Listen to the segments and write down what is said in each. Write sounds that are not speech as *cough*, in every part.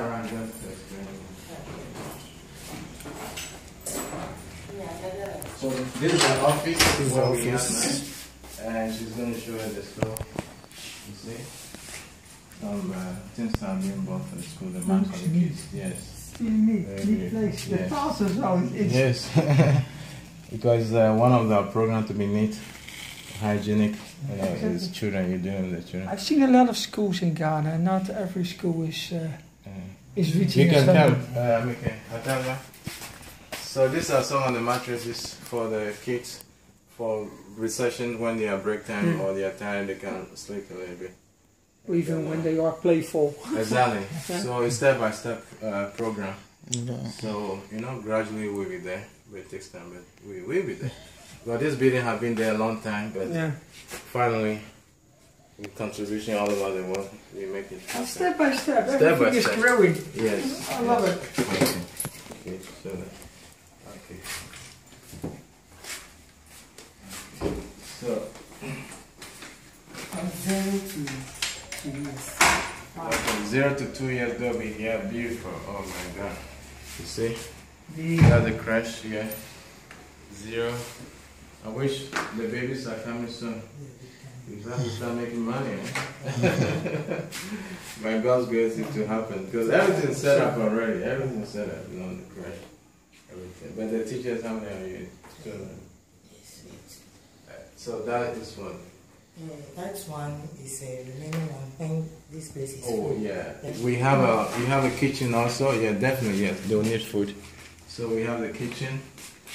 around just to explain. So this is an office. This is what we have now. And she's going to show you the store. You see? Some uh, things that are being bought for the school, the man for the kids. Yes. Still neat, neat place. The Yes. house well. It's, Yes. *laughs* because uh, one of our program to be neat, hygienic, know, is children. You're doing with the children. I've seen a lot of schools in Ghana, and not every school is uh, Is reaching You can standard. come, uh, okay, Atama. So these are some of the mattresses for the kids for recession when they are break time Mm. or they are tired, they can sleep a little bit. Or even when they are playful. Exactly. *laughs* Okay. So it's step by step uh, program. Yeah. So you know, gradually we'll be there. But it takes time, but we will be there. But this building have been there a long time, but Yeah. finally, with contribution all over the world, we make it happen. Step by step, Step everything by is step. growing. Yes. I love yes. it. Okay. So, okay. So, From zero to two years. okay, zero to two years they'll be here. Beautiful. Oh my God. You see, The, that's the crèche yeah. Zero. I wish the babies are coming soon. We have to start making money. eh? By God's grace, it to happen because everything's set up already. Everything's set up. You know, the crèche, everything. But the teachers, how many are you? Children. Yes, yes. So that is what. Yeah, that one is a remaining one when this place is Oh full. yeah, we have a we have a kitchen also. Yeah, definitely yes. They will need food. So we have the kitchen,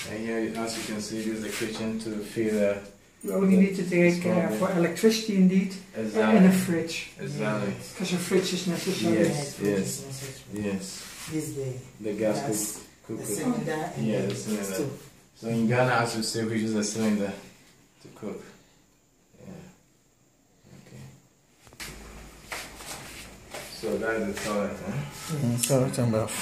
and here, as you can see, this is the kitchen to feed the we only need to take care for electricity indeed, and a fridge. exactly Because a fridge is necessary. Yes, yes. yes This the the gas gas, cook the cook. cylinder, and Yeah, the the cylinder. So in Ghana, as you say, we use a cylinder to cook. Yeah. Okay. So that is the toilet, huh? Mm, Toilet and bath.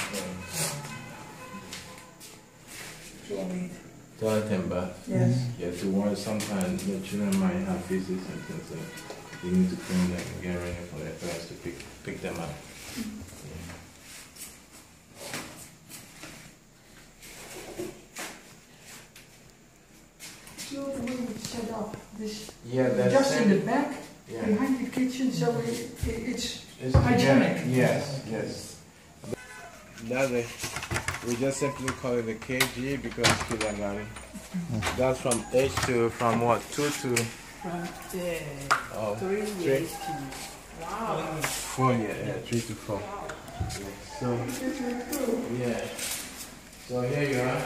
Yeah. Toilet and bath. Yes. To warn sometimes the children might have visits and things so you need to clean them and get ready for their parents to pick pick them up. Yeah. Set up, this Yeah, that's just in the back, yeah. behind the kitchen, so it, it, it's It's hygienic. Yes, yes. That's it. We just simply call it a KG because it's kindergarten. That's from age to from what two to From oh, three three, years to wow. four yeah, yeah, three to four. So yeah. So here you are.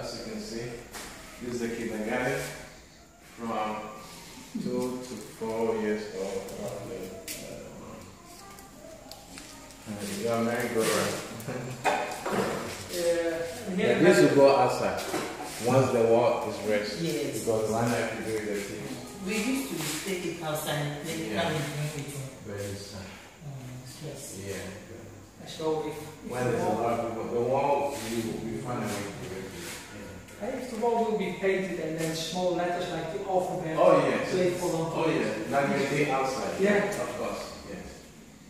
As you can see, this is the kindergarten from two to four years old. Uh, you are merry-go-round. Yeah, this will go outside once the wall is raised. Yes. Because one night you do the thing. We used to take it outside and play Yeah. yeah. and drink it. Very sad. Um, stress. Yeah. so if, When there's a lot of people, the wall, you, you find a way to do it. if the wall will be painted and then small letters like the alphabet. Oh, yes. On Oh, yeah. Like you stay outside. Yeah. Of course, yes.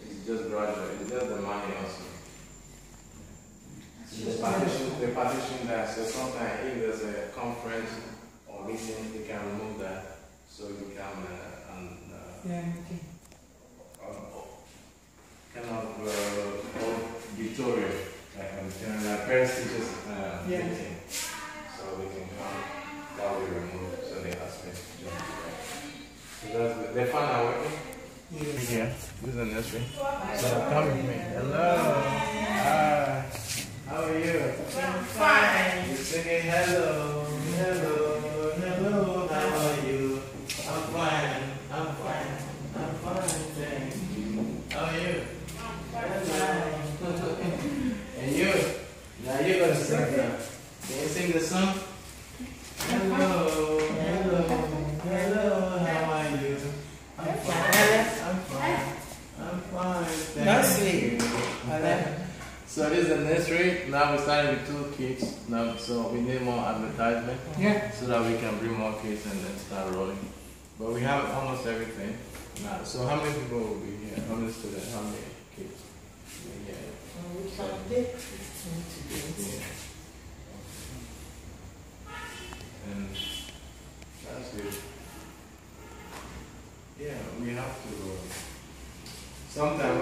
It's just gradual. It's just the money also. The partition, the partition that, so sometimes if there's a conference or meeting, they can remove that, so it become uh, an, uh, Yeah, okay. uh, kind of uh, auditorium, like I'm telling like parents teachers uh, Yeah. meeting, so we can come, that will be removed, so they have space to join. So that's good. They found out working Yes. here. This is the nursery. So come with me. Hello. Hi. How are you? I'm Singing hello, hello, hello. How are you? I'm fine. I'm fine. I'm fine. Thank you. How are you? And you? Now you're gonna sing now. Can you sing the song? Hello, hello, hello. How are you? I'm fine. I'm fine. I'm fine. Thank you. Hello. So it is a nursery. Now we're starting with two kids. Now, so we need more advertisement. Yeah. So that we can bring more kids and then start rolling. But we have almost everything now. So how many people will be here? How many students? How many kids? Yeah. We Yeah. And that's good. Yeah, we have to. Sometimes